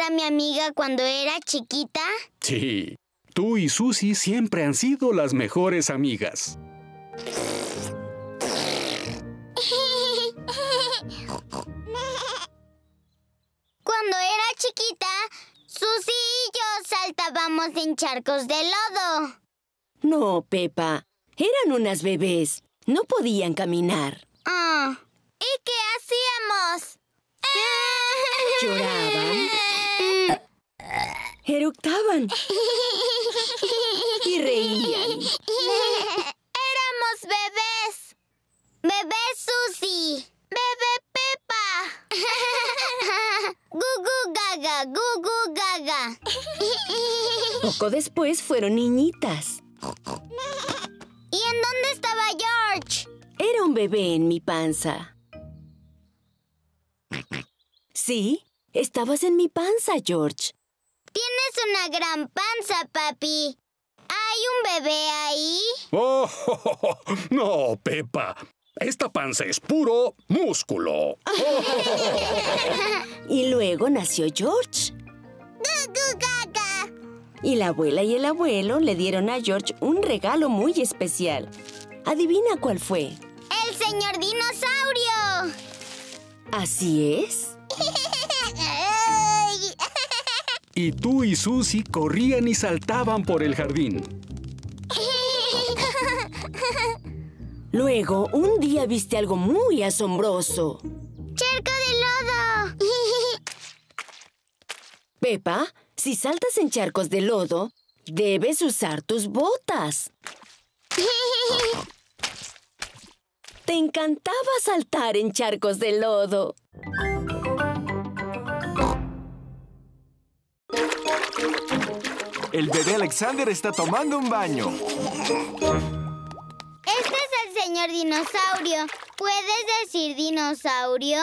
era mi amiga cuando era chiquita? Sí, tú y Susie siempre han sido las mejores amigas. Cuando era chiquita, Susie y yo saltábamos en charcos de lodo. No, Pepa. Eran unas bebés. No podían caminar. Ah. ¿Y qué hacíamos? Lloraban. Eructaban. Y reían. Éramos bebés. Bebé Susi. Bebé Pepa. Gugu gaga, gugu gaga. Poco después fueron niñitas. ¿Y en dónde estaba George? Era un bebé en mi panza. Sí, estabas en mi panza, George. Tienes una gran panza, papi. ¿Hay un bebé ahí? Oh, no, Pepa. Esta panza es puro músculo. Y luego nació George. Y la abuela y el abuelo le dieron a George un regalo muy especial. Adivina cuál fue. El señor dinosaurio. Así es. Y tú y Susie corrían y saltaban por el jardín. Luego, un día viste algo muy asombroso. Charco de lodo. Pepa, si saltas en charcos de lodo, debes usar tus botas. Te encantaba saltar en charcos de lodo. El bebé Alexander está tomando un baño. Este es el señor dinosaurio. ¿Puedes decir dinosaurio?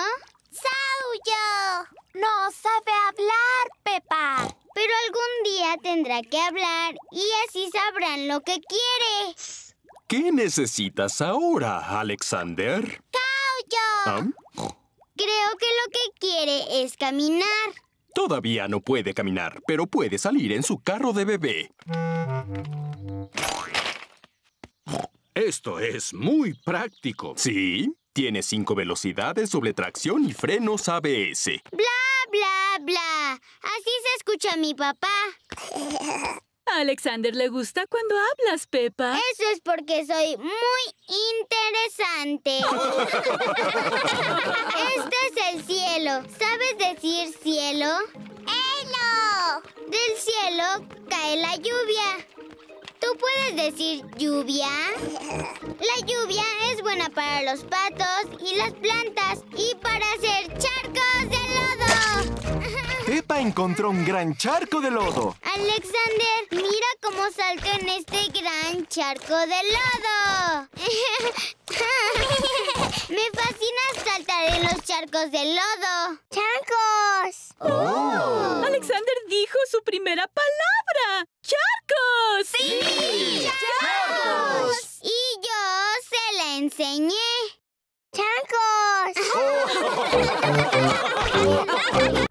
¡Sauyo! No sabe hablar, Pepa. Pero algún día tendrá que hablar y así sabrán lo que quiere. ¿Qué necesitas ahora, Alexander? ¡Sauyo! ¿Ah? Creo que lo que quiere es caminar. Todavía no puede caminar, pero puede salir en su carro de bebé. Esto es muy práctico. Sí, tiene cinco velocidades, doble tracción y frenos ABS. Bla, bla, bla. Así se escucha mi papá. A Alexander le gusta cuando hablas, Pepa. Eso es porque soy muy interesante. Este es el cielo. ¿Sabes decir cielo? ¡Elo! Del cielo cae la lluvia. ¿Tú puedes decir lluvia? La lluvia es buena para los patos y las plantas y para hacer charcos de lodo. Pepa encontró un gran charco de lodo. Alexander, mira cómo salto en este gran charco de lodo. Me fascina saltar en los charcos de lodo. ¡Charcos! Alexander dijo su primera palabra. ¡Charcos! ¡Sí! ¡Charcos! Y yo se la enseñé. ¡Charcos!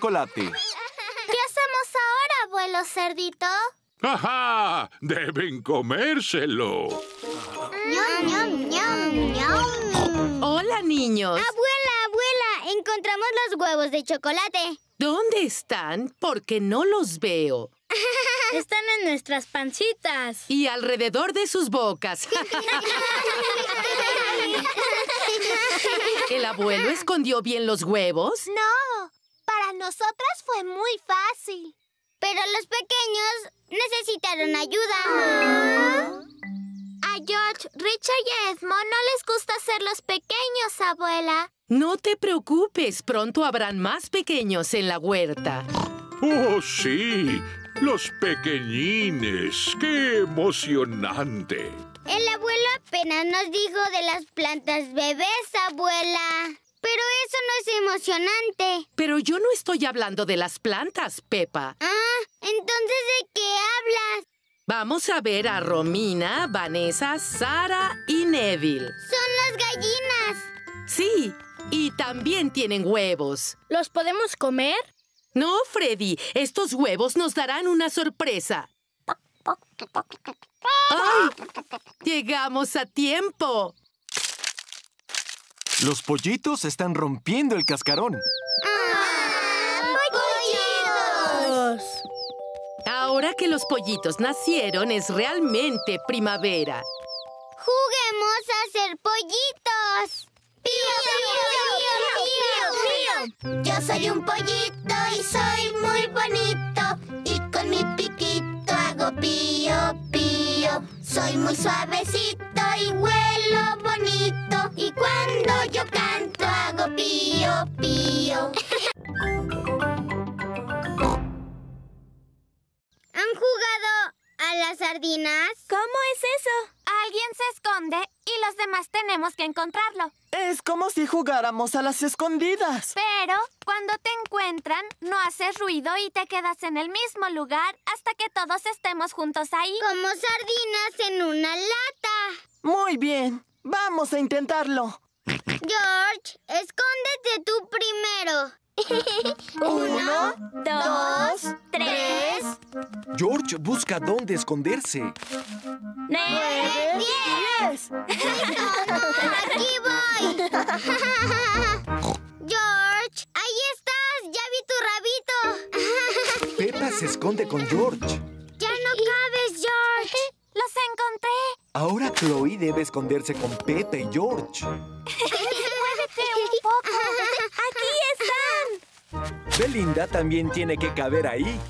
Chocolate. ¿Qué hacemos ahora, abuelo cerdito? ¡Ajá! Deben comérselo. ¡Ñam, ñam, ñam, ñam! Hola, niños. Abuela, abuela, encontramos los huevos de chocolate. ¿Dónde están? Porque no los veo. Están en nuestras pancitas. Y alrededor de sus bocas. ¿El abuelo escondió bien los huevos? No, para nosotras fue muy fácil. Pero los pequeños necesitaron ayuda. A George, Richard y Edmond no les gusta ser los pequeños, abuela. No te preocupes, pronto habrán más pequeños en la huerta. ¡Oh, sí! Los pequeñines. ¡Qué emocionante! El abuelo apenas nos dijo de las plantas bebés, abuela. Pero eso no es emocionante. Pero yo no estoy hablando de las plantas, Pepa. Ah, entonces ¿de qué hablas? Vamos a ver a Romina, Vanessa, Sara y Neville. Son las gallinas. Sí, Y también tienen huevos. ¿Los podemos comer? No, Freddy, estos huevos nos darán una sorpresa. ¡Ay! ¡Llegamos a tiempo! Los pollitos están rompiendo el cascarón. ¡Pollitos! Ahora que los pollitos nacieron, es realmente primavera. ¡Juguemos a ser pollitos! ¡Pío, pío, pío, pío! Yo soy un pollito y soy muy bonito. Y con mi piquito hago pío, pío. Soy muy suavecito y huelo bonito. Y cuando yo canto hago pío, pío. ¿Han jugado a las sardinas? ¿Cómo es eso? Alguien se esconde y los demás tenemos que encontrarlo. Es como si jugáramos a las escondidas. Pero cuando te encuentran, no haces ruido y te quedas en el mismo lugar hasta que todos estemos juntos ahí. Como sardinas en una lata. Muy bien. Vamos a intentarlo. George, escóndete tú primero. Uno, dos, tres, George busca dónde esconderse. nueve, diez. Aquí voy. George, ahí estás. Ya vi tu rabito. Peppa se esconde con George. Ya no cabes, George. ¡Los encontré! Ahora Chloe debe esconderse con Pepe y George. ¡Muévete un poco! Belinda también tiene que caber ahí.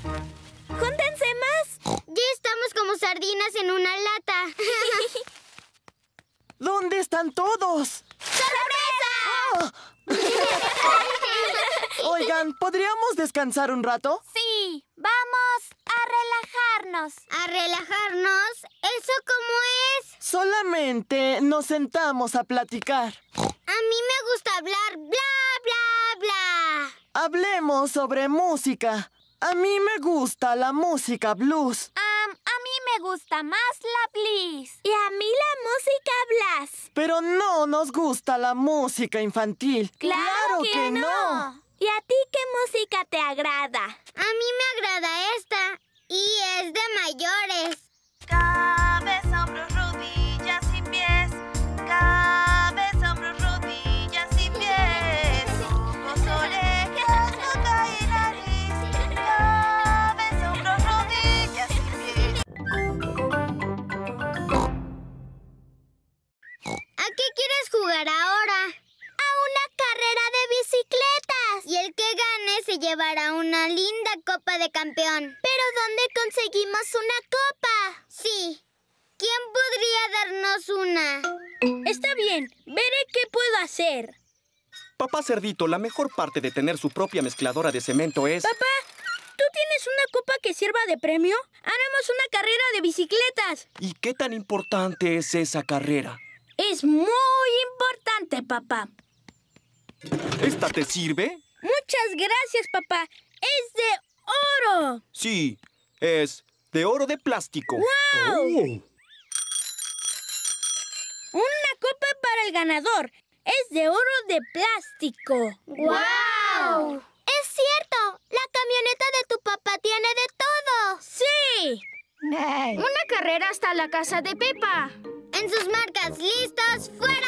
¡Júntense más! Ya estamos como sardinas en una lata. ¿Dónde están todos? ¡Sorpresa! Oigan, ¿podríamos descansar un rato? Sí, vamos a relajarnos. ¿A relajarnos? ¿Eso cómo es? Solamente nos sentamos a platicar. A mí me gusta hablar bla, bla, bla. Hablemos sobre música. A mí me gusta la música blues. A mí me gusta más la bliss. Y a mí la música Blas. Pero no nos gusta la música infantil. ¡Claro que no! ¿Y a ti qué música te agrada? A mí me agrada esta. Y es de mayores. Cabeza, quieres jugar ahora? A una carrera de bicicletas. Y el que gane se llevará una linda copa de campeón. ¿Pero dónde conseguimos una copa? Sí. ¿Quién podría darnos una? Está bien, veré qué puedo hacer. Papá Cerdito, la mejor parte de tener su propia mezcladora de cemento es... Papá, ¿tú tienes una copa que sirva de premio? Haremos una carrera de bicicletas. ¿Y qué tan importante es esa carrera? Es muy importante, papá. ¿Esta te sirve? Muchas gracias, papá. Es de oro. Sí, es de oro de plástico. ¡Wow! Oh. Una copa para el ganador. Es de oro de plástico. ¡Guau! Es cierto. La camioneta de tu papá tiene de todo. ¡Sí! Una carrera hasta la casa de Pepa. En sus marcas, listos, fuera.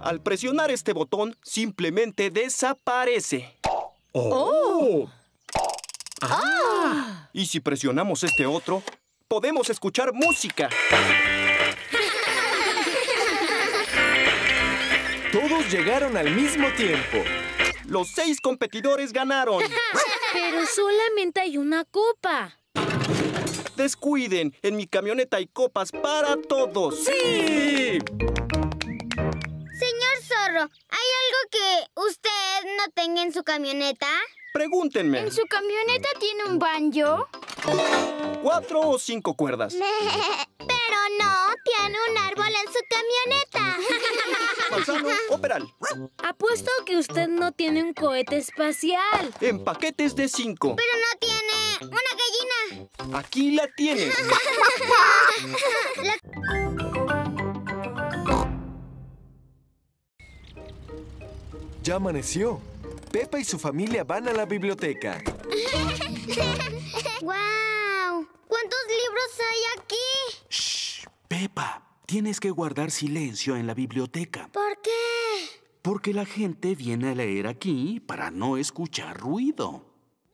Al presionar este botón, simplemente desaparece. ¡Oh! Y si presionamos este otro, podemos escuchar música. Todos llegaron al mismo tiempo. Los seis competidores ganaron. Pero solamente hay una copa. Descuiden, en mi camioneta hay copas para todos. ¡Sí! Señor Zorro, ¿hay algo que usted no tenga en su camioneta? Pregúntenme. ¿En su camioneta tiene un banjo? Cuatro o cinco cuerdas. Pero no, tiene un árbol en su camioneta. Manzano. Apuesto que usted no tiene un cohete espacial. En paquetes de cinco. Pero no tiene una gallina. Aquí la tiene. Ya amaneció. Pepa y su familia van a la biblioteca. ¡Guau! ¿Cuántos libros hay aquí? Pepa, tienes que guardar silencio en la biblioteca. ¿Por qué? Porque la gente viene a leer aquí para no escuchar ruido.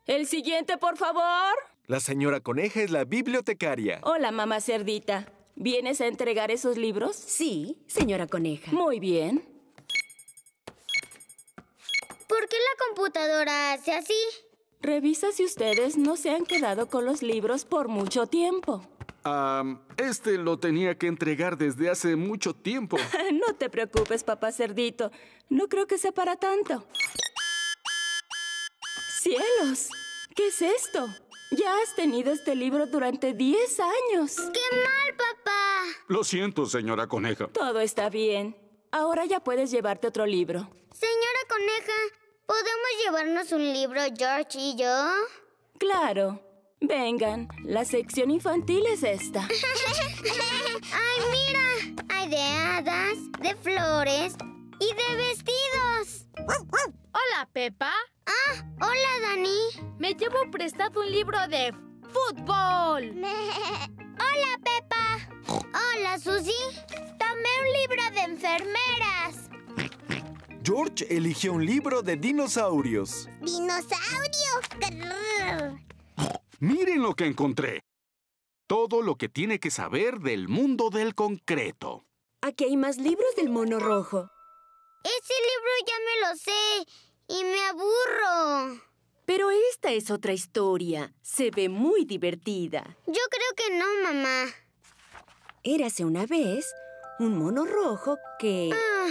El siguiente, por favor. La señora Coneja es la bibliotecaria. Hola, mamá cerdita. ¿Vienes a entregar esos libros? Sí, señora coneja. Muy bien. ¿Por qué la computadora hace así? Revisa si ustedes no se han quedado con los libros por mucho tiempo. Am, este lo tenía que entregar desde hace mucho tiempo. no te preocupes, papá cerdito. No creo que sea para tanto. ¡Cielos! ¿Qué es esto? Ya has tenido este libro durante 10 años. ¡Qué mal, papá! Lo siento, señora Coneja. Todo está bien. Ahora ya puedes llevarte otro libro. Señora Coneja, ¿podemos llevarnos un libro, George y yo? Claro. Vengan, la sección infantil es esta. ¡Ay, mira! Hay de hadas, de flores y de vestidos. Hola, Pepa. Ah, hola, Dani. Me llevo prestado un libro de fútbol. hola, Pepa. Hola, Susie. Tomé un libro de enfermeras. George eligió un libro de dinosaurios. ¡Dinosaurio! Miren lo que encontré. Todo lo que tiene que saber del mundo del concreto. Aquí hay más libros del mono rojo. Ese libro ya me lo sé y me aburro. Pero esta es otra historia. Se ve muy divertida. Yo creo que no, mamá. Érase una vez un mono rojo que... Ah,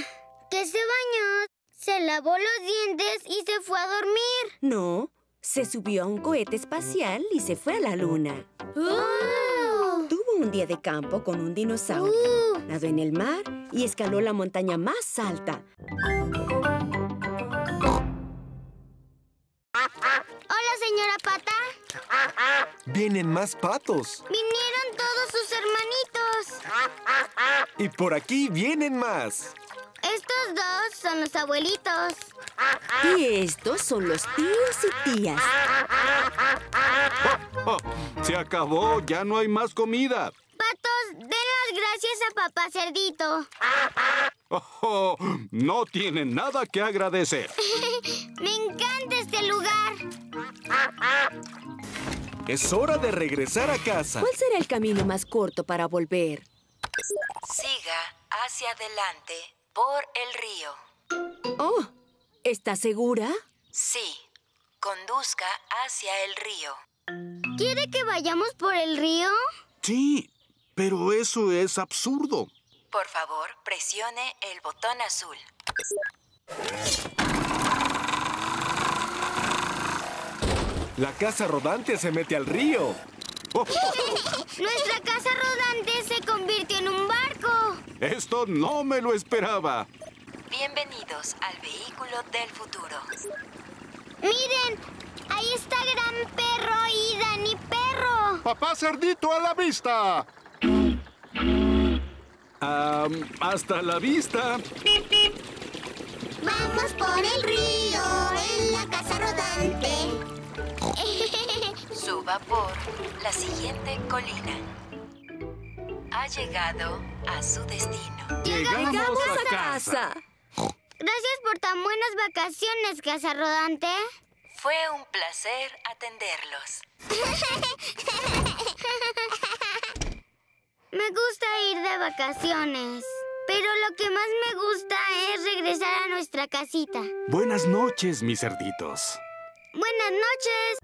que se bañó, se lavó los dientes y se fue a dormir. No, se subió a un cohete espacial y se fue a la luna. ¡Oh! Tuvo un día de campo con un dinosaurio. Uh. Nadó en el mar y escaló la montaña más alta. Señora Pata. Vienen más patos. Vinieron todos sus hermanitos. Y por aquí vienen más. Estos dos son los abuelitos. Y estos son los tíos y tías. Oh, se acabó, ya no hay más comida. Patos, den las gracias a papá cerdito. Oh, no tienen nada que agradecer. Me encanta este lugar. Es hora de regresar a casa. ¿Cuál será el camino más corto para volver? Siga hacia adelante por el río. Oh, ¿estás segura? Sí, conduzca hacia el río. ¿Quiere que vayamos por el río? Sí, pero eso es absurdo. Por favor, presione el botón azul. La casa rodante se mete al río. Nuestra casa rodante se convirtió en un barco. Esto no me lo esperaba. Bienvenidos al vehículo del futuro. Miren, ahí está Gran Perro y Dani Perro. ¡Papá cerdito a la vista! Hasta la vista. Vamos por el río en la casa rodante. Suba por la siguiente colina. Ha llegado a su destino. Llegamos a casa. Gracias por tan buenas vacaciones, casa rodante. Fue un placer atenderlos. Me gusta ir de vacaciones, pero lo que más me gusta es regresar a nuestra casita. Buenas noches, mis cerditos. Buenas noches.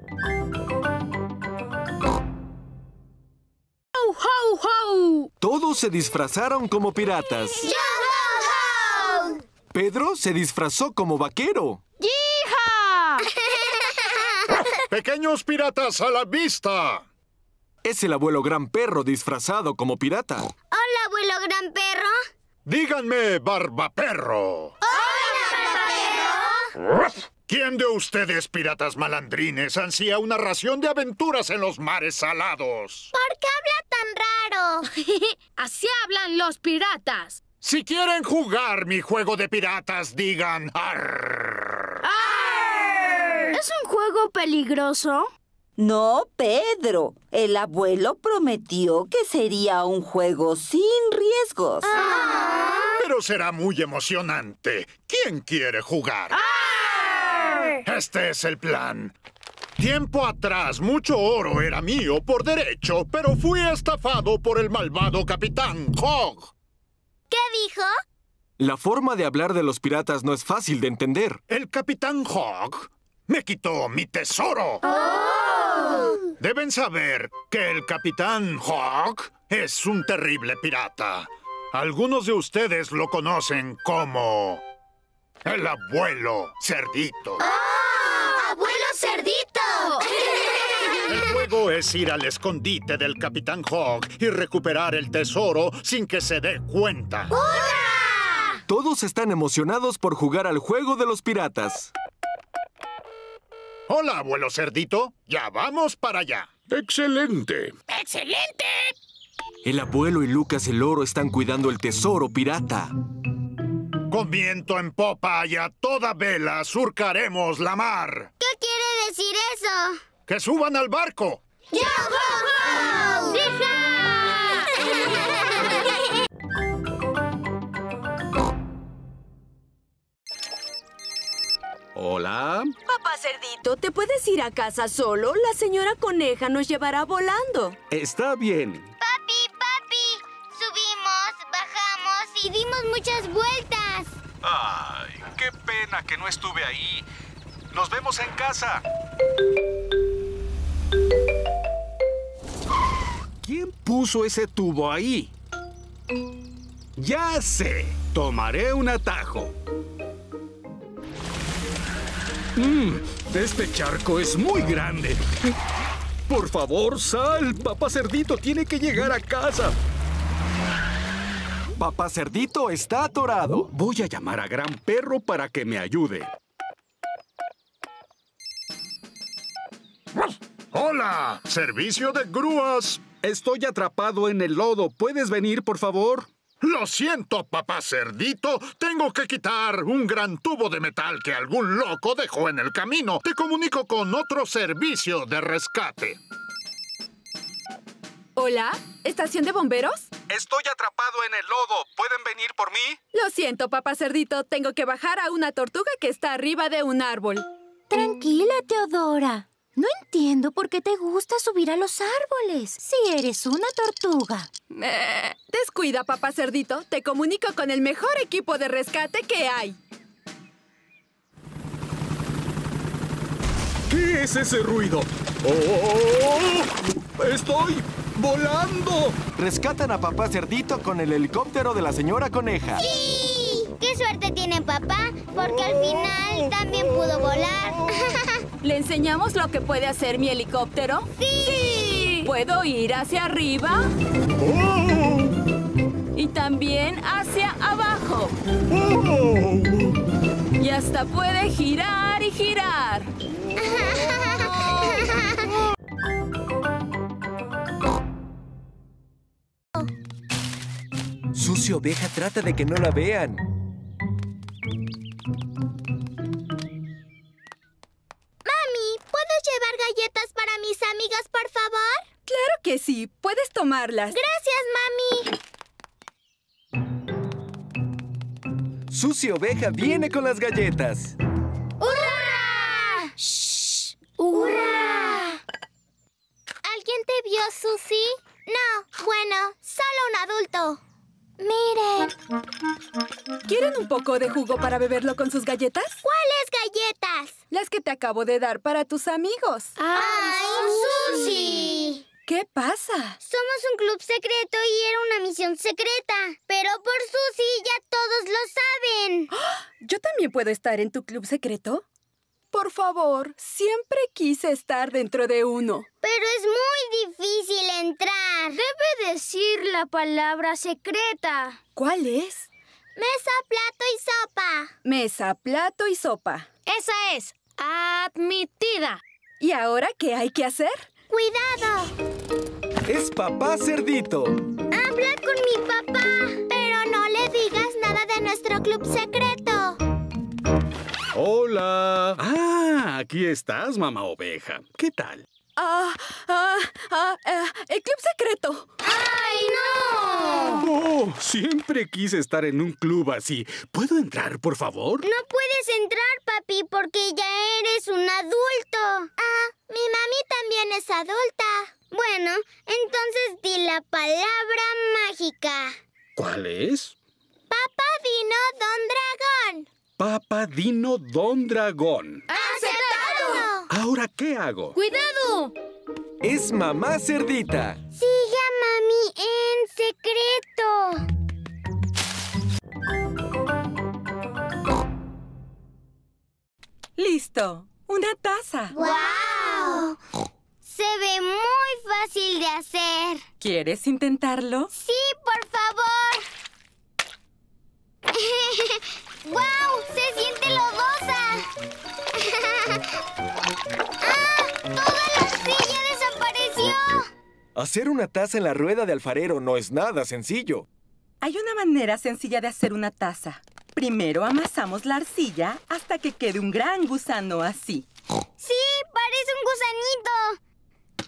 ¡Ho, ho, ho! Todos se disfrazaron como piratas. ¡Yo, ho, ho! Pedro se disfrazó como vaquero. ¡Hija! ¡Pequeños piratas a la vista! Es el abuelo gran perro disfrazado como pirata. Hola, abuelo gran perro. Díganme, barbaperro. Hola, perro. ¿Quién de ustedes, piratas malandrines, ansía una ración de aventuras en los mares salados? ¿Por qué habla tan raro? Así hablan los piratas. Si quieren jugar mi juego de piratas, digan arr. ¿Es un juego peligroso? No, Pedro. El abuelo prometió que sería un juego sin riesgos. Pero será muy emocionante. ¿Quién quiere jugar? Este es el plan. Tiempo atrás, mucho oro era mío por derecho, pero fui estafado por el malvado capitán Hogg. ¿Qué dijo? La forma de hablar de los piratas no es fácil de entender. El capitán Hogg me quitó mi tesoro. Deben saber que el capitán Hogg es un terrible pirata. Algunos de ustedes lo conocen como el abuelo cerdito. ¡Abuelo cerdito! El juego es ir al escondite del capitán Hogg y recuperar el tesoro sin que se dé cuenta. Todos están emocionados por jugar al juego de los piratas. Hola, abuelo cerdito. Ya vamos para allá. Excelente. ¡Excelente! El abuelo y Lucas el Oro están cuidando el tesoro pirata. Con viento en popa y a toda vela surcaremos la mar. ¿Qué quiere decir eso? ¡Que suban al barco! ¡Yo, Hola. Papá Cerdito, ¿te puedes ir a casa solo? La señora Coneja nos llevará volando. Está bien. Papi, papi. Subimos, bajamos y dimos muchas vueltas. Ay, qué pena que no estuve ahí. Nos vemos en casa. ¿Quién puso ese tubo ahí? Ya sé. Tomaré un atajo. Mmm, este charco es muy grande. Por favor, sal. Papá Cerdito tiene que llegar a casa. Papá Cerdito está atorado. Voy a llamar a Gran Perro para que me ayude. ¡Hola! ¡Servicio de grúas! Estoy atrapado en el lodo. ¿Puedes venir, por favor? Lo siento, papá cerdito. Tengo que quitar un gran tubo de metal que algún loco dejó en el camino. Te comunico con otro servicio de rescate. Hola, ¿estación de bomberos? Estoy atrapado en el lodo. ¿Pueden venir por mí? Lo siento, papá cerdito. Tengo que bajar a una tortuga que está arriba de un árbol. Tranquila, Teodora. No entiendo por qué te gusta subir a los árboles, si eres una tortuga. Eh, descuida, papá cerdito. Te comunico con el mejor equipo de rescate que hay. ¿Qué es ese ruido? ¡Oh! ¡Estoy volando! Rescatan a papá Cerdito con el helicóptero de la señora Coneja. ¡Sí! ¡Qué suerte tiene papá! Porque al final también pudo volar. ¿Le enseñamos lo que puede hacer mi helicóptero? ¡Sí! ¿Puedo ir hacia arriba? Y también hacia abajo. Y hasta puede girar y girar. Sucio Oveja trata de que no la vean. Llevar galletas para mis amigas, por favor? Claro que sí. Puedes tomarlas. Gracias, mami. Sucio Oveja viene con las galletas. ¡Hurra! ¡Shh! ¡Hurra! ¿Alguien te vio, Susie? No, bueno, solo un adulto. Miren. ¿Quieren un poco de jugo para beberlo con sus galletas? ¿Cuáles galletas? Las que te acabo de dar para tus amigos. ¡Ay, Susie! ¿Qué pasa? Somos un club secreto y era una misión secreta. Pero por Susie ya todos lo saben. ¿Yo también puedo estar en tu club secreto? Por favor, siempre quise estar dentro de uno. Pero es muy difícil entrar. Debe decir la palabra secreta. ¿Cuál es? Mesa, plato y sopa. Mesa, plato y sopa. Esa es. Admitida. ¿Y ahora qué hay que hacer? ¡Cuidado! Es papá Cerdito. Habla con mi papá. Pero Pero no le digas nada de nuestro club secreto. Hola. Ah, aquí estás, mamá oveja. ¿Qué tal? Ah, ah, ah, ah, el club secreto. ¡Ay, no! Oh, siempre quise estar en un club así. ¿Puedo entrar, por favor? No puedes entrar, papi, porque ya eres un adulto. Ah, mi mami también es adulta. Bueno, entonces di la palabra mágica. ¿Cuál es? Papá Dino Don Dragón. Papa Dino Don Dragón. ¡Aceptado! ¿Ahora qué hago? ¡Cuidado! Es mamá cerdita. Sigue a mami en secreto. Listo. Una taza. ¡Wow! Se ve muy fácil de hacer. ¿Quieres intentarlo? Sí, por favor. ¡Wow! ¡Ah! ¡Toda la arcilla desapareció! Hacer una taza en la rueda de alfarero no es nada sencillo. Hay una manera sencilla de hacer una taza. Primero amasamos la arcilla hasta que quede un gran gusano así. Sí, parece un gusanito.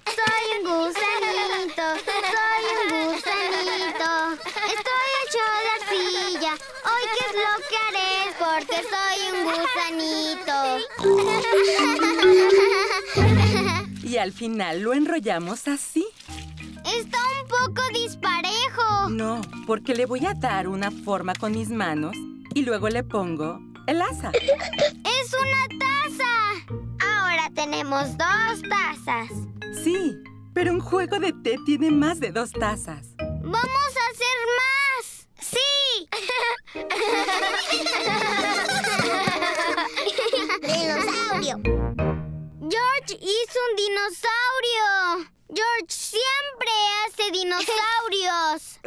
Soy un gusanito, soy un gusanito. Estoy hecho de arcilla. Hoy qué es lo que haré porque soy un gusanito. Y al final lo enrollamos así. Está un poco disparejo. No, porque le voy a dar una forma con mis manos y luego le pongo el asa. ¡Es una taza! Tenemos dos tazas. Sí, pero un juego de té tiene más de dos tazas. ¡Vamos a hacer más! ¡Sí! ¡Dinosaurio! George hizo un dinosaurio. George siempre hace dinosaurios.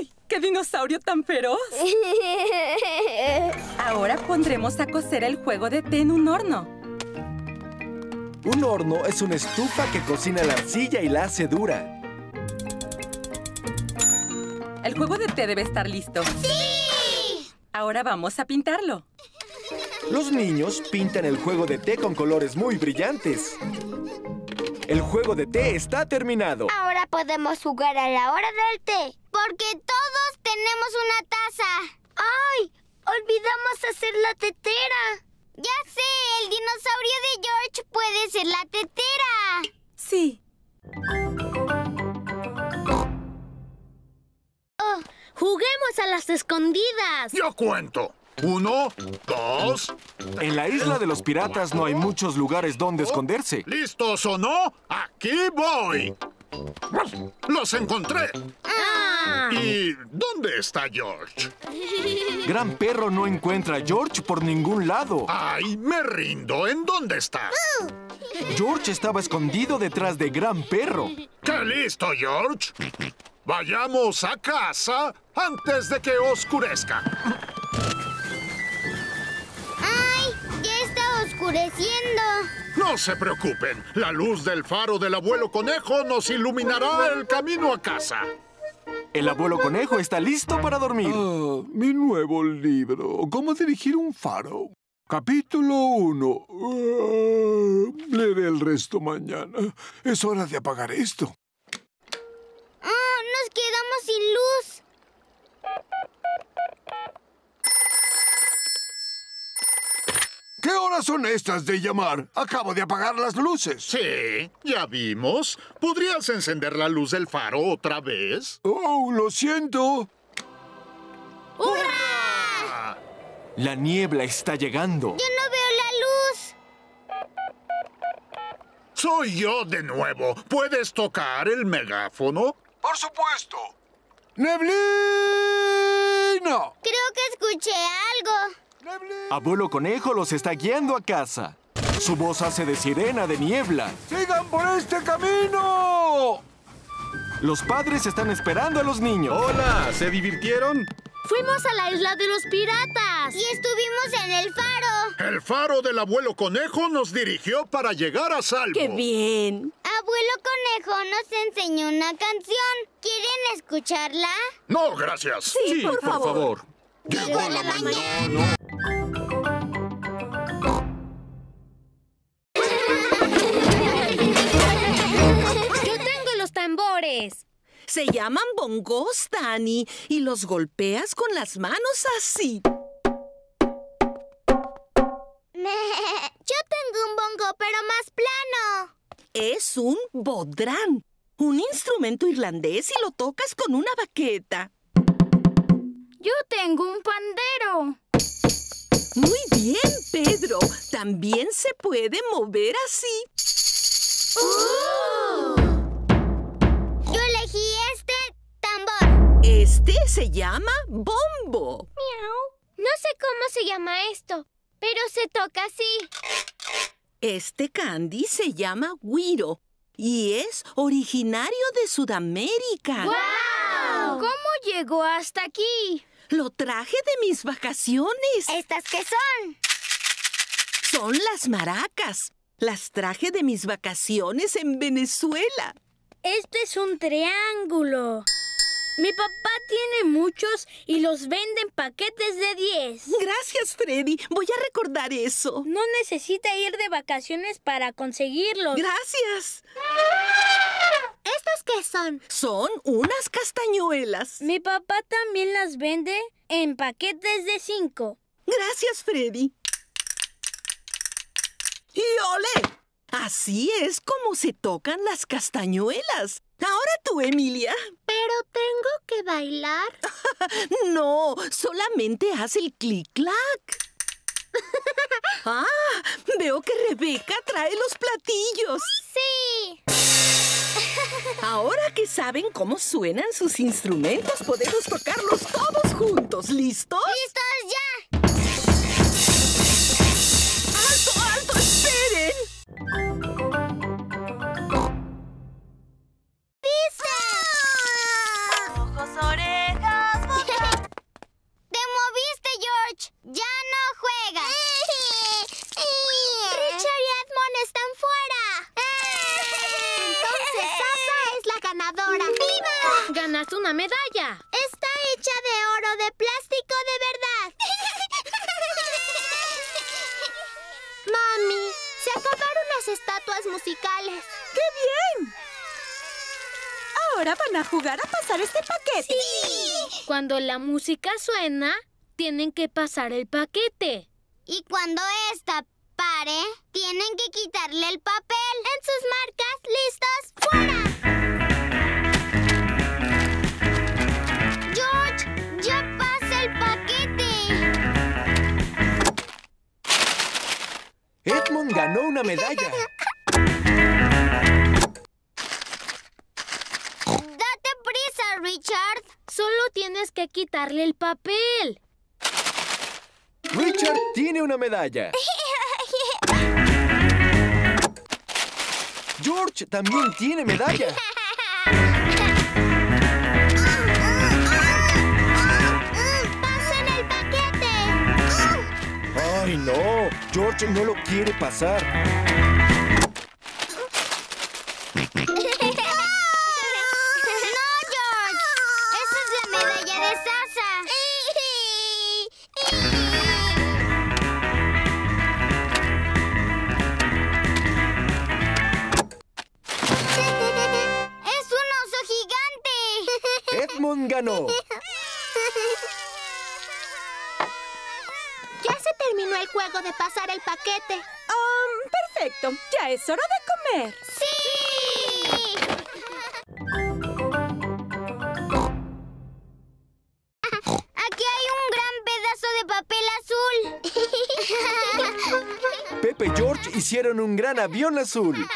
¡Uy! ¡Qué dinosaurio tan feroz! Ahora pondremos a cocer el juego de té en un horno. Un horno es una estufa que cocina la arcilla y la hace dura. El juego de té debe estar listo. ¡Sí! Ahora vamos a pintarlo. Los niños pintan el juego de té con colores muy brillantes. El juego de té está terminado. Ahora podemos jugar a la hora del té. Porque todos tenemos una taza. ¡Ay! Olvidamos hacer la tetera. Ya sé, el dinosaurio de George puede ser la tetera. Sí. Oh, ¡Juguemos a las escondidas! Yo cuento. Uno, dos. En la isla de los piratas no hay muchos lugares donde esconderse. ¿Listos o no? ¡Aquí voy! ¡Los encontré! Ah. ¿Y dónde está George? Gran Perro no encuentra a George por ningún lado. ¡Ay, me rindo! ¿En dónde está? George estaba escondido detrás de Gran Perro. ¿Qué listo, George? Vayamos a casa antes de que oscurezca. Oscureciendo. No se preocupen, la luz del faro del abuelo conejo nos iluminará el camino a casa. El abuelo conejo está listo para dormir. Ah, mi nuevo libro, ¿Cómo dirigir un faro? Capítulo 1. leeré el resto mañana. Es hora de apagar esto. ¡Oh! Nos quedamos sin luz. ¿Qué horas son estas de llamar? Acabo de apagar las luces. Sí, ya vimos. ¿Podrías encender la luz del faro otra vez? Oh, lo siento. ¡Hurra! La niebla está llegando. Yo no veo la luz. Soy yo de nuevo. ¿Puedes tocar el megáfono? Por supuesto. ¡Neblina! Creo que escuché algo. Abuelo Conejo los está guiando a casa. Su voz hace de sirena de niebla. ¡Sigan por este camino! Los padres están esperando a los niños. Hola, ¿se divirtieron? Fuimos a la isla de los piratas. Y estuvimos en el faro. El faro del abuelo conejo nos dirigió para llegar a salvo. ¡Qué bien! Abuelo abuelo conejo nos enseñó una canción. ¿Quieren escucharla? No, gracias. Sí, por favor. Llegó la mañana. Yo tengo los tambores. Se llaman bongos, Dani, y los golpeas con las manos así. Yo tengo un bongo, pero más plano. Es un bodrán, un instrumento irlandés y lo tocas con una baqueta. Yo tengo un pandero. Muy bien, Pedro. También se puede mover así. Yo elegí este tambor. Este se llama bombo. No sé cómo se llama esto, pero se toca así. Este candy se llama guiro y es originario de Sudamérica. ¡Guau! ¿Cómo llegó hasta aquí? Lo traje de mis vacaciones. ¿Estas qué son? Son las maracas. Las traje de mis vacaciones en Venezuela. Este es un triángulo. Mi papá tiene muchos y los vende en paquetes de 10. Gracias, Freddy. Voy a recordar eso. No necesita ir de vacaciones para conseguirlos. Gracias. ¿Estos qué son? Son unas castañuelas. Mi papá también las vende en paquetes de 5. Gracias, Freddy. ¡Y ole! Así es como se tocan las castañuelas. Ahora tú, Emilia. Pero tengo que bailar. no, solamente haz el clic-clac. ah, veo que Rebeca trae los platillos. Sí. Ahora que saben cómo suenan sus instrumentos, podemos tocarlos todos juntos. ¿Listos? ¡Listos la música suena, tienen que pasar el paquete. Y cuando esta pare, tienen que quitarle el papel. En sus marcas, listos, fuera. George, ya pasa el paquete. Edmond ganó una medalla. Richard. Solo tienes que quitarle el papel. Richard tiene una medalla. George también tiene medalla. ¡Pasen el paquete! ¡Ay, no! George no lo quiere pasar. Comer. ¡Sí! Aquí hay un gran pedazo de papel azul. Pepe y George hicieron un gran avión azul.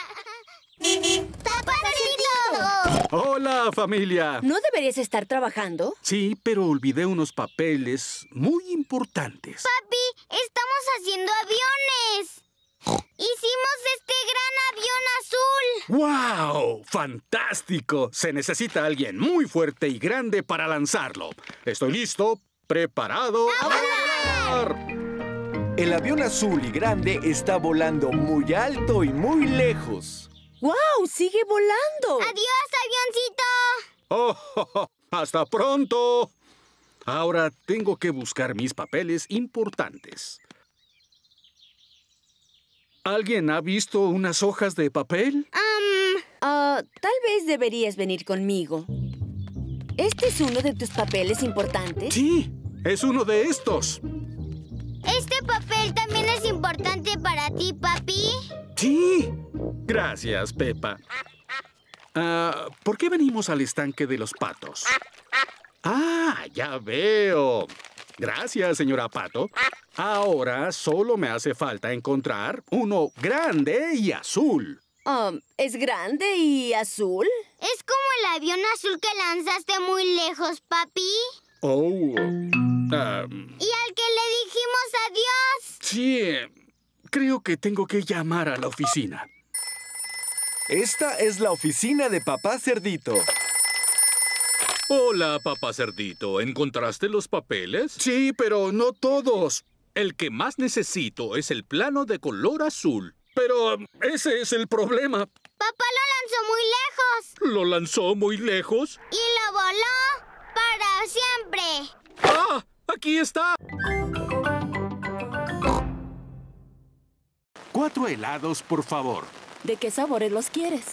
¡Papacito! Hola, familia. ¿No deberías estar trabajando? Sí, pero olvidé unos papeles muy importantes. Papi, estamos haciendo aviones. Hicimos este gran avión azul. ¡Wow! ¡Fantástico! Se necesita alguien muy fuerte y grande para lanzarlo. Estoy listo, preparado. ¡A volar! El avión azul y grande está volando muy alto y muy lejos. ¡Guau! ¡Sigue volando! ¡Adiós, avioncito! Oh, hasta pronto. Ahora tengo que buscar mis papeles importantes. ¿Alguien ha visto unas hojas de papel? Ah, tal vez deberías venir conmigo. ¿Este es uno de tus papeles importantes? Sí, es uno de estos. ¿Este papel también es importante para ti, papi? Sí. Gracias, Pepa. Ah, ¿Por qué venimos al estanque de los patos? Ah, ya veo. Gracias, señora Pato. Ahora solo me hace falta encontrar uno grande y azul. Ah, ¿Es grande y azul? ¿Es como el avión azul que lanzaste muy lejos, papi? Oh. ah, ¿Y al que le dijimos adiós? sí, eh, creo que tengo que llamar a la oficina. Esta es la oficina de Papá Cerdito. Hola, papá cerdito. ¿Encontraste los papeles? Sí, pero no todos. El que más necesito es el plano de color azul. Pero um, ese es el problema. Papá lo lanzó muy lejos ¿Lo lanzó muy lejos? y lo voló para siempre. ¡Ah! ¡Aquí está! Cuatro helados, por favor. ¿De qué sabores los quieres?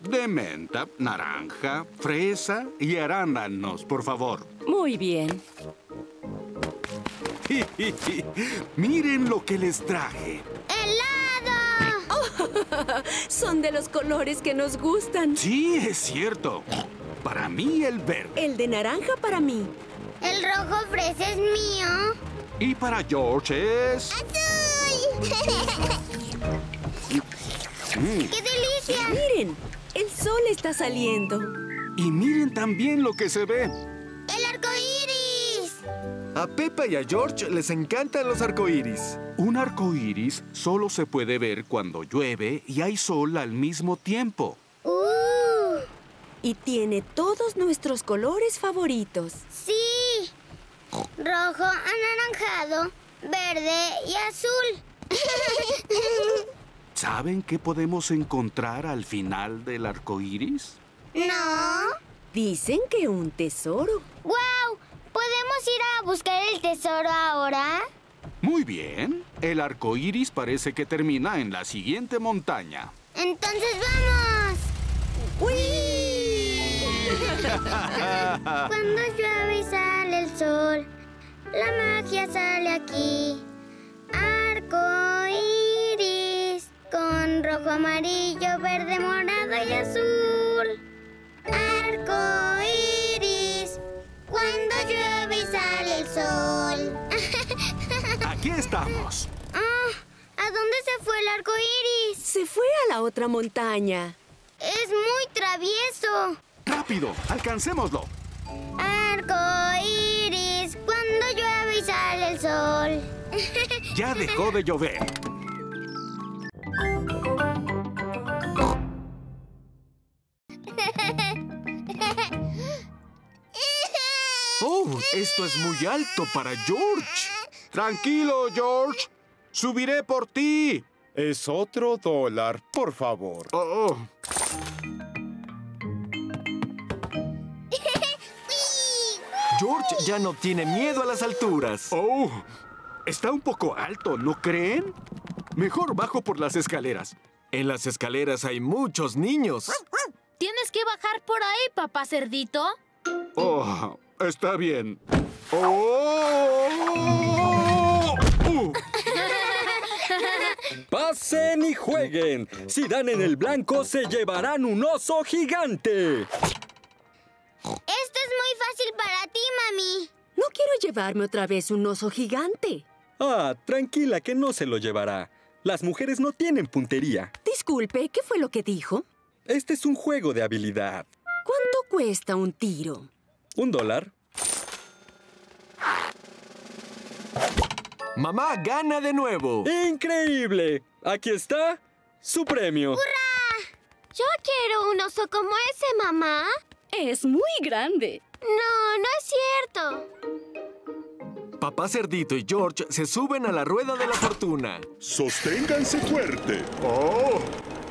De menta, naranja, fresa y arándanos, por favor. Muy bien. Miren lo que les traje. ¡Helado! Son de los colores que nos gustan. Sí, es cierto. Para mí el verde. El de naranja para mí. El rojo fresa es mío. Y para George es... Mm. ¡Qué delicia! Miren, sol está saliendo. Y miren también lo que se ve. ¡El arco iris! A Pepa y a George les encantan los arcoíris. Un arco iris solo se puede ver cuando llueve y hay sol al mismo tiempo. ¡Uh! Y tiene todos nuestros colores favoritos. ¡Sí! Rojo, anaranjado, verde y azul. ¿Saben qué podemos encontrar al final del arco iris? ¿No? Dicen que un tesoro. ¡Wow! ¿Podemos ir a buscar el tesoro ahora? Muy bien. El arco iris parece que termina en la siguiente montaña. Entonces vamos. Cuando llueve y sale el sol, la magia sale aquí. Arco iris con rojo, amarillo, verde, morado y azul. Arco iris cuando llueve y sale el sol. Aquí estamos. Ah, ¿A dónde se fue el arco iris? Se fue a la otra montaña. Es muy travieso. ¡Rápido! ¡Alcancémoslo! Arco iris cuando llueve y sale el sol. Ya dejó de llover. Oh, esto es muy alto para George. Tranquilo, George. Subiré por ti. Es otro dólar, por favor. Oh, George ya no tiene miedo a las alturas. oh. Está un poco alto, ¿no creen? Mejor bajo por las escaleras. En las escaleras hay muchos niños. ¿Tienes que bajar por ahí, papá cerdito? Oh, está bien. ¡Oh! Uh. Pasen y jueguen. Si dan en el blanco, se llevarán un oso gigante. Esto es muy fácil para ti, mami. No quiero llevarme otra vez un oso gigante. Ah, tranquila que no se lo llevará. Las mujeres no tienen puntería. Disculpe, ¿qué fue lo que dijo? Este es un juego de habilidad. ¿Cuánto cuesta un tiro? ¿Un dólar? Mamá gana de nuevo. ¡Increíble! Aquí está su premio. Yo quiero un oso como ese, mamá. Es muy grande. No, no es cierto. Papá Cerdito y George se suben a la rueda de la fortuna. Sosténganse fuerte. Oh,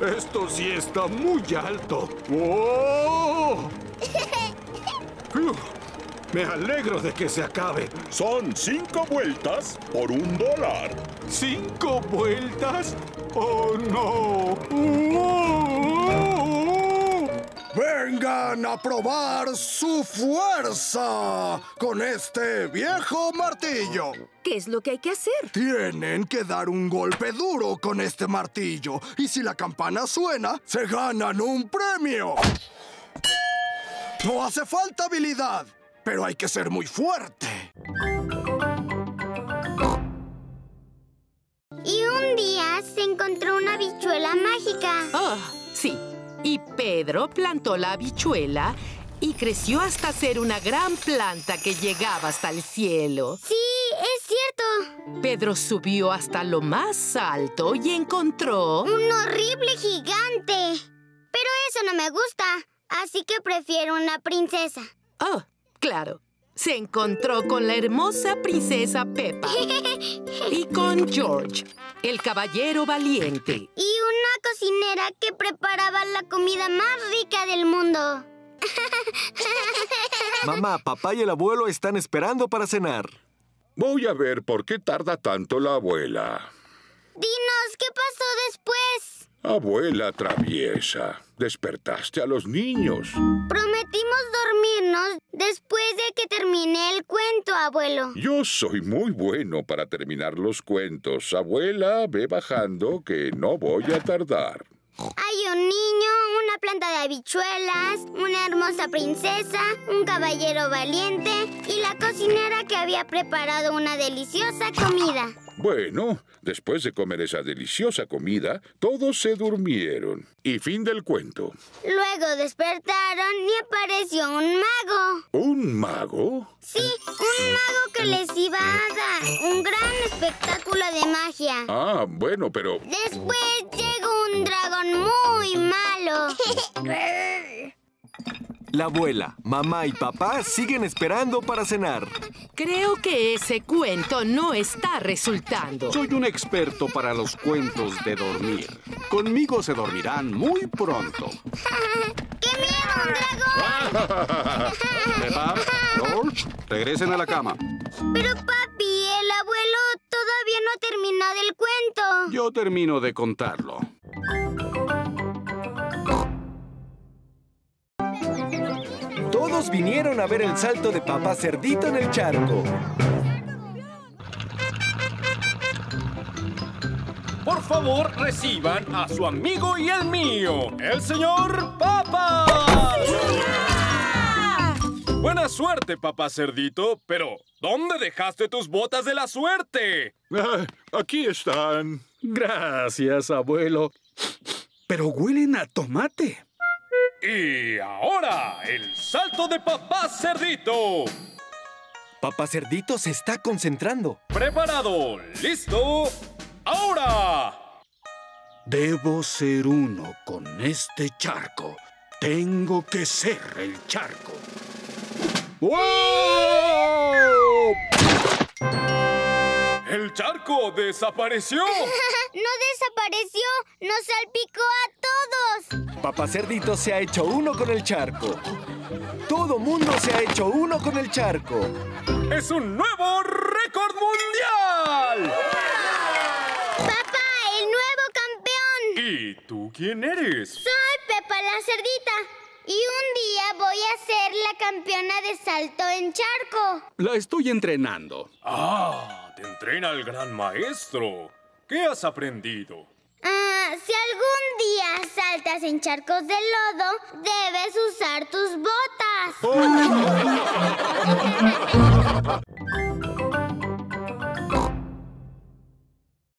Esto sí está muy alto. ¡Oh! Me alegro de que se acabe. Son cinco vueltas por un dólar. ¿Cinco vueltas? ¡Oh, no! Vengan a probar su fuerza con este viejo martillo. ¿Qué es lo que hay que hacer? Tienen que dar un golpe duro con este martillo y si la campana suena, se ganan un premio. No hace falta habilidad, pero hay que ser muy fuerte. Y un día se encontró una bichuela mágica. Oh, sí. Y Pedro plantó la habichuela y creció hasta ser una gran planta que llegaba hasta el cielo. Sí, es cierto. Pedro subió hasta lo más alto y encontró... Un horrible gigante. Pero eso no me gusta, así que prefiero una princesa. Oh, claro. Se encontró con la hermosa princesa Peppa y con George, el caballero valiente. Y una cocinera que preparaba la comida más rica del mundo. Mamá, papá y el abuelo están esperando para cenar. Voy a ver por qué tarda tanto la abuela. Dinos, ¿qué pasó después? Abuela traviesa, despertaste a los niños. Prometimos dormirnos después de que termine el cuento, abuelo. Yo soy muy bueno para terminar los cuentos. Abuela, ve bajando que no voy a tardar. Hay un niño, una planta de habichuelas, una hermosa princesa, un caballero valiente y la cocinera que había preparado una deliciosa comida. Bueno, después de comer esa deliciosa comida, todos se durmieron. Y fin del cuento. Luego despertaron y apareció un mago. ¿Un mago? Sí, un mago que les iba a dar un gran espectáculo de magia. Ah, bueno, pero... Después llegó un dragón muy malo. La abuela, mamá y papá siguen esperando para cenar. Creo que ese cuento no está resultando. Soy un experto para los cuentos de dormir. Conmigo se dormirán muy pronto. ¡Qué miedo, un dragón! Peppa, George, regresen a la cama. Pero papi, el abuelo todavía no ha terminado el cuento. Yo termino de contarlo. Todos vinieron a ver el salto de papá cerdito en el charco. Por favor, reciban a su amigo y el mío, el señor Papa. Buena suerte, papá cerdito, pero ¿dónde dejaste tus botas de la suerte? Ah, aquí están. Gracias, abuelo. Pero huelen a tomate. Y ahora, el salto de papá cerdito. Papá cerdito se está concentrando. Preparado, listo, ahora. Debo ser uno con este charco. Tengo que ser el charco. ¡Wow! El charco desapareció. no desapareció, nos salpicó a todos. Papá cerdito se ha hecho uno con el charco. Todo mundo se ha hecho uno con el charco. ¡Es un nuevo récord mundial! ¡Papá, el nuevo campeón! ¿Y tú quién eres? Soy Pepa la cerdita. Y un día voy a ser la campeona de salto en charco. La estoy entrenando. Ah, te entrena el gran maestro. ¿Qué has aprendido? Ah, si algún día saltas en charcos de lodo, debes usar tus botas.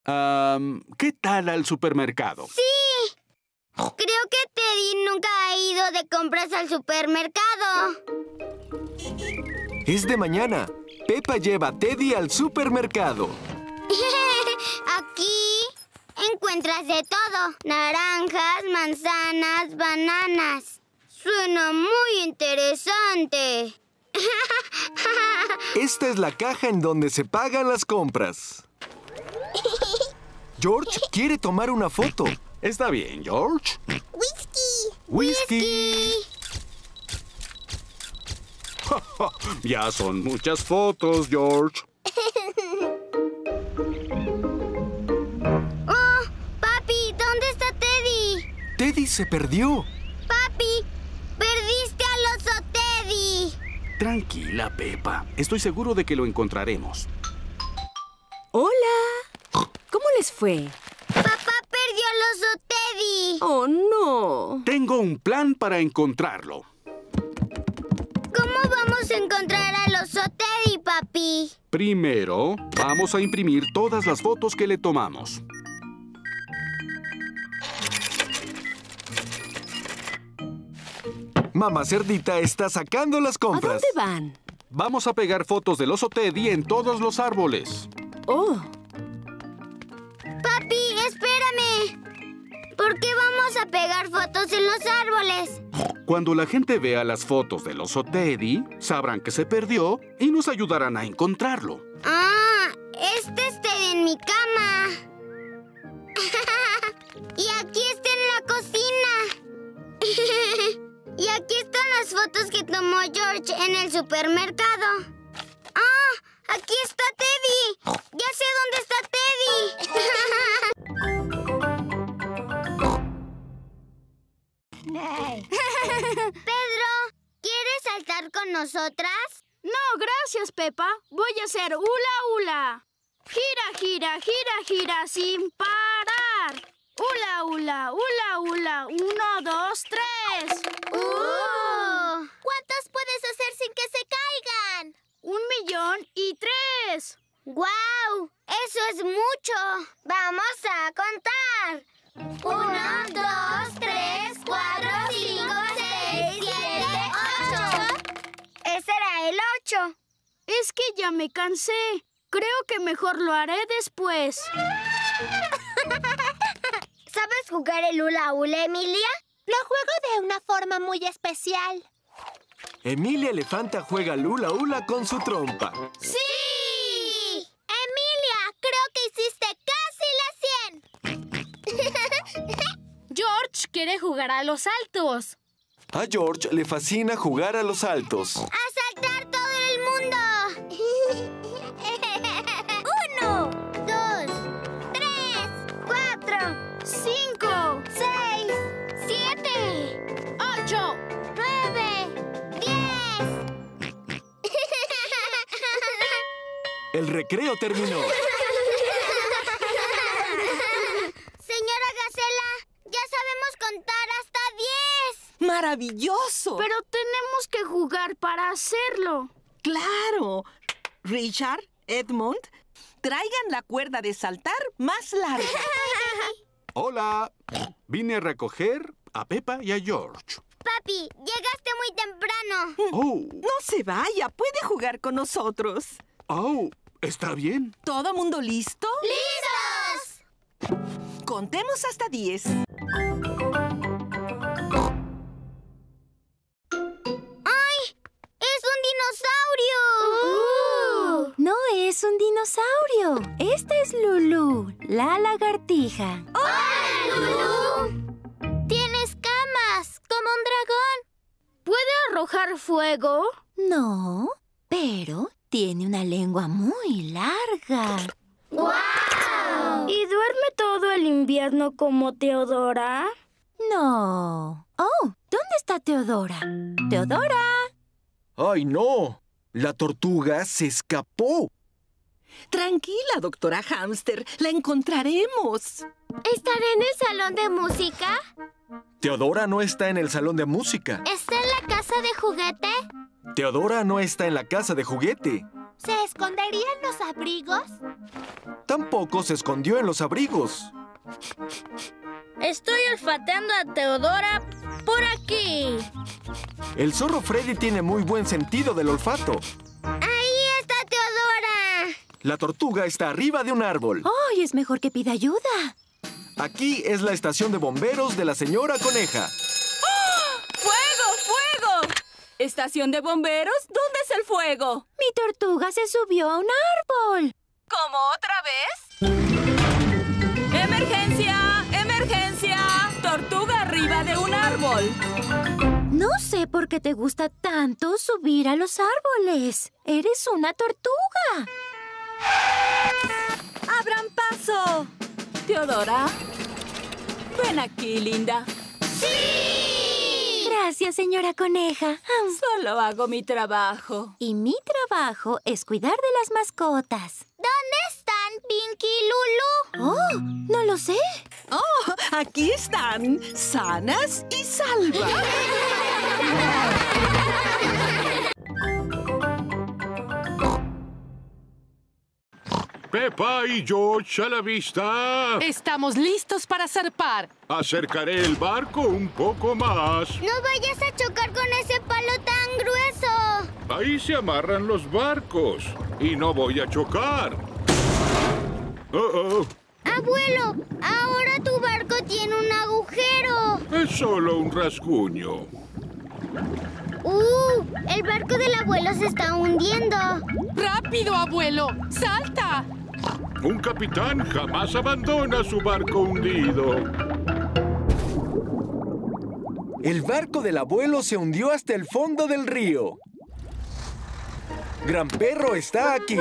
Um, ¿Qué tal al supermercado? Sí. Creo que Teddy nunca ha ido de compras al supermercado. Es de mañana. Pepa lleva a Teddy al supermercado. Aquí encuentras de todo. Naranjas, manzanas, bananas. Suena muy interesante. Esta es la caja en donde se pagan las compras. George quiere tomar una foto. Está bien, George. ¡Whisky! Whisky. ya son muchas fotos, George. ¡Oh! Papi, ¿dónde está Teddy? Teddy se perdió. Papi, perdiste al oso Teddy. Tranquila, Pepa. Estoy seguro de que lo encontraremos. Hola. ¿Cómo les fue? Papá perdió al oso Teddy. Oh, no. Tengo un plan para encontrarlo. Papi? Primero, vamos a imprimir todas las fotos que le tomamos. Mamá Cerdita está sacando las ¿A compras. dónde van? Vamos a pegar fotos del oso Teddy en todos los árboles. Oh, ¿Por qué vamos a pegar fotos en los árboles? Cuando la gente vea las fotos del oso Teddy, sabrán que se perdió y nos ayudarán a encontrarlo. Ah, este está en mi cama. y aquí está en la cocina. y aquí están las fotos que tomó George en el supermercado. ¡Ah! ¡Aquí está Teddy! ¡Ya sé dónde está Teddy! Pedro, ¿quieres saltar con nosotras? No, gracias, Pepa. Voy a hacer hula hula. Gira, gira, gira, gira sin parar. Hula hula, hula hula. Uno, dos, tres. ¡Uh! ¿Cuántos puedes hacer sin que se caigan? Un millón y tres. ¡Guau! ¡Eso es mucho! ¡Vamos a contar! Uno, dos, tres, Es que ya me cansé. Creo que mejor lo haré después. ¿Sabes jugar el hula hula, Emilia? Lo juego de una forma muy especial. Emilia Elefanta juega Lula Hula con su trompa. ¡Sí! Emilia, creo que hiciste casi la 100. George quiere jugar a los saltos. A George le fascina jugar a los saltos. ¡A saltar todo el mundo! El recreo terminó. Señora Gacela, ya sabemos contar hasta diez. ¡Maravilloso! Pero tenemos que jugar para hacerlo. ¡Claro! Richard, Edmund, traigan la cuerda de saltar más larga. Hola. Vine a recoger a Pepa y a George. Papi, llegaste muy temprano. Oh, No se vaya, puede jugar con nosotros. oh, está bien. ¿Todo mundo listo? ¡Listos! Contemos hasta 10. ¡Ay! ¡Es un dinosaurio! No es un dinosaurio. Esta es Lulu, la lagartija. ¡Hola, Lulu! Tiene escamas, como un dragón. ¿Puede arrojar fuego? No, pero tiene una lengua muy larga. ¡Guau! ¿Y duerme todo el invierno como Teodora? No. Oh, ¿dónde está Teodora? Teodora. ¡Ay, no! La tortuga se escapó. Tranquila, doctora Hamster, la encontraremos. ¿Estaré en el salón de música? Teodora no está en el salón de música. ¿Está en la casa de juguete? Teodora no está en la casa de juguete. ¿Se escondería en los abrigos? Tampoco se escondió en los abrigos. Estoy olfateando a Teodora por aquí. El zorro Freddy tiene muy buen sentido del olfato. ¡Ahí está Teodora! La tortuga está arriba de un árbol. ¡Ay, es mejor que pida ayuda! Aquí es la estación de bomberos de la señora Coneja. ¡Fuego, fuego! ¿Estación de bomberos? ¿Dónde es el fuego? Mi tortuga se subió a un árbol. ¿Cómo otra vez? ¡Emergencia! ¡Emergencia! árbol. No sé por qué te gusta tanto subir a los árboles. Eres una tortuga. ¡Abran paso! Teodora, ven aquí, linda. ¡Sí! Gracias, señora coneja. Solo hago mi trabajo. Y mi trabajo es cuidar de las mascotas. ¿Dónde están Pinky y Lulu? Oh, no lo sé. Oh, aquí están, sanas y salvas. Pepa y George a la vista. Estamos listos para zarpar. Acercaré el barco un poco más. No vayas a chocar con ese palo tan grueso. Ahí se amarran los barcos. Y no voy a chocar. Oh, oh. Abuelo, ahora tu barco tiene un agujero. Es solo un rasguño. ¡Uh! El barco del abuelo se está hundiendo. ¡Rápido, abuelo! ¡Salta! Un capitán jamás abandona su barco hundido. El barco del abuelo se hundió hasta el fondo del río. Gran Perro está aquí.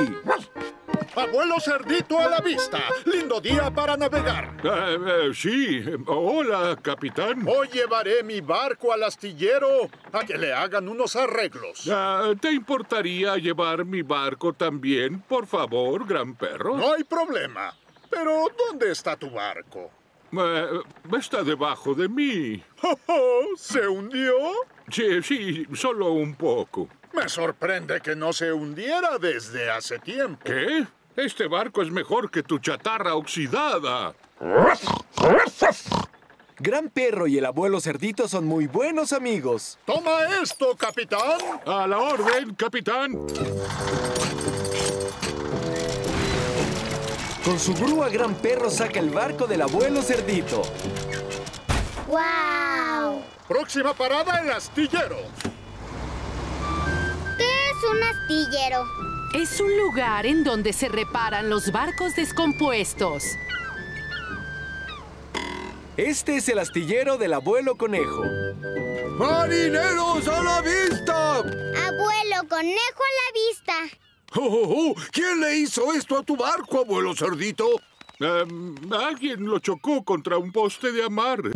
Abuelo Cerdito a la vista. Lindo día para navegar. Eh, eh, sí. Hola, capitán. Hoy llevaré mi barco al astillero a que le hagan unos arreglos. Ah, ¿Te importaría llevar mi barco también, por favor, gran perro? No hay problema. Pero, ¿dónde está tu barco? Eh, está debajo de mí. ¿Se hundió? Sí, sí, solo un poco. Me sorprende que no se hundiera desde hace tiempo. ¿Qué? Este barco es mejor que tu chatarra oxidada. Gran Perro y el abuelo Cerdito son muy buenos amigos. ¡Toma esto, capitán! A la orden, capitán. Con su grúa, Gran Perro saca el barco del abuelo Cerdito. ¡Wow! Próxima parada, el astillero. ¿Qué es un astillero? Es un lugar en donde se reparan los barcos descompuestos. Este es el astillero del abuelo conejo. ¡Marineros a la vista! Abuelo conejo a la vista. Oh, oh, oh. ¿Quién le hizo esto a tu barco, abuelo cerdito? Um, alguien lo chocó contra un poste de amarre.